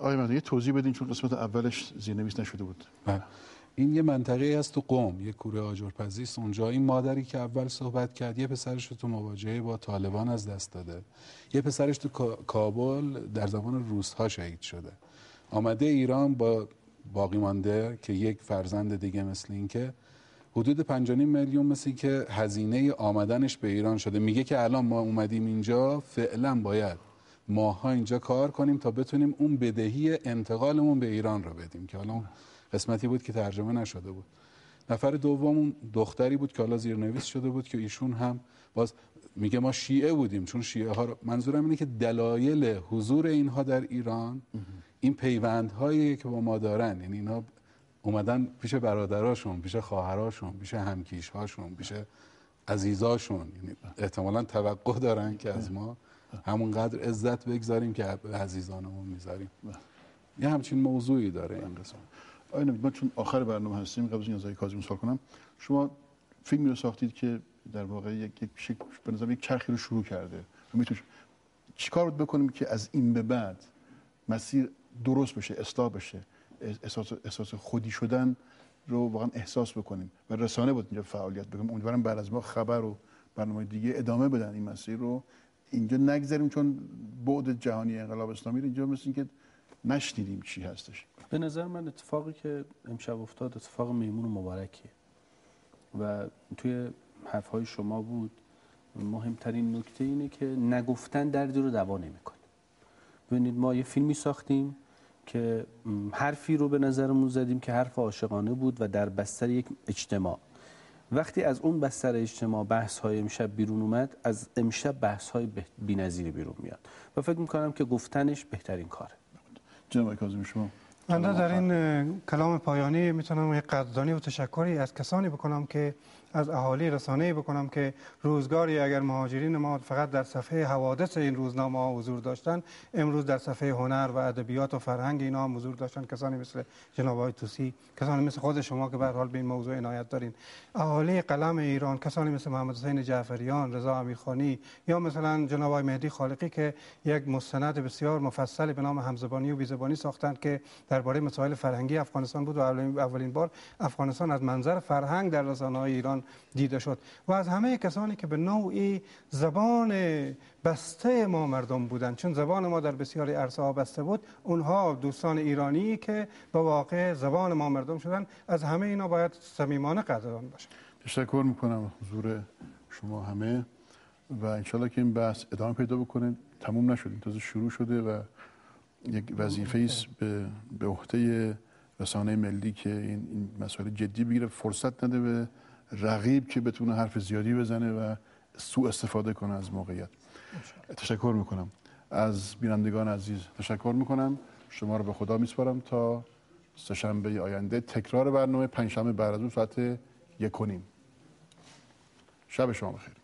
آقای یه توضیح بدین چون قسمت اولش زیرنویس نشده بود. بله. این یه منطقه است تو قوم یه کوره آجرپزی است. اونجا این مادری که اول صحبت کرد یه پسرش تو مواجهه با طالبان از دست داده. یه پسرش تو کابل در زمان روسها شهید شده. آمده ایران با باقی مانده که یک فرزند دیگه مثل این که حدود 5 میلیون مثل که هزینه آمدنش به ایران شده. میگه که الان ما اومدیم اینجا فعلا باید ماها اینجا کار کنیم تا بتونیم اون بدهی انتقالمون به ایران رو بدیم که حالا قسمتی بود که ترجمه نشده بود. نفر دوم دختری بود که حالا زیرنویس شده بود که ایشون هم باز میگه ما شیعه بودیم چون شیعه ها رو منظورم اینه که دلایل حضور اینها در ایران این پیوندهایی که با ما دارن یعنی اینا اومدن پیش برادراشون پیش خواهراشون پیش همکیشهاشون پیش عزیزاشون یعنی احتمالا توقع دارن که از ما همونقدر عزت بگذاریم که عزیزانمون می‌ذاریم. یه همچین موضوعی داره این قسمت. آینه ما چون آخر برنامه هستیم قبل از اینکه کاظمی سوال کنم شما فیلمی رو ساختید که در واقع یک یک به نظر یک چرخی رو شروع کرده. می‌تونید چیکار بکنیم که از این به بعد مسیر درست بشه اصلاح بشه احساس احساس خودی شدن رو واقعا احساس بکنیم و رسانه بود اینجا فعالیت بکنیم امیدوارم بعد از ما خبر و برنامه دیگه ادامه بدن این مسیر رو. اینجا نگذاریم چون بعد جهانی انقلاب اسلامی رو اینجا مثل اینکه نشنیدیم چی هستش. به نظر من اتفاقی که امشب افتاد اتفاق میمون و مبارکیه. و توی حرفهای شما بود مهمترین نکته اینه که نگفتن دردی رو دوا نمی‌کنه. ببینید ما یه فیلمی ساختیم که حرفی رو به نظرمون زدیم که حرف عاشقانه بود و در بستر یک اجتماع. وقتی از اون بستر اجتماع بحث های امشب بیرون اومد از امشب بحث های بیرون میاد. و فکر می‌کنم که گفتنش بهترین کاره. جناب کاظمی شما من در این کلام پایانی می‌تونم یک قدردانی و تشکری از کسانی بکنم که از اهالی رسانه بکنم که روزگاری اگر مهاجرین ما فقط در صفحه حوادث این روزنامه ها حضور داشتن امروز در صفحه هنر و ادبیات و فرهنگ اینا هم حضور داشتن کسانی مثل جناب آقای توسی کسانی مثل خود شما که به حال به این موضوع عنایت دارین. اهالی قلم ایران کسانی مثل محمد حسین جعفریان رضا امیرخانی یا مثلا جناب آقای مهدی خالقی که یک مستند بسیار مفصل به نام همزبانی و بیزبانی ساختند که درباره مسائل فرهنگی افغانستان بود و اولین بار افغانستان از منظر فرهنگ در رسانه های ایران دیده شد و از همه کسانی که به نوعی زبان بسته ما مردم بودند. چون زبان ما در بسیاری عرصه ها بسته بود اونها دوستان ایرانی که به واقع زبان ما مردم شدن از همه اینا باید صمیمانه قدردان باشیم تشکر می‌کنم حضور شما همه و انشالله که این بحث ادامه پیدا بکنه. تموم نشد این تازه شروع شده و یک وظیفه است به به عهده رسانه ملی که این, این مسائل جدی بگیره. فرصت نده به رقیب که بتونه حرف زیادی بزنه و سوء استفاده کنه از موقعیت. تشکر می‌کنم. از بینندگان عزیز تشکر می‌کنم. شما رو به خدا میسپارم تا سهشنبه آینده. تکرار برنامه پنجشنبه بعد از اون ساعت یک شب شما بخیر.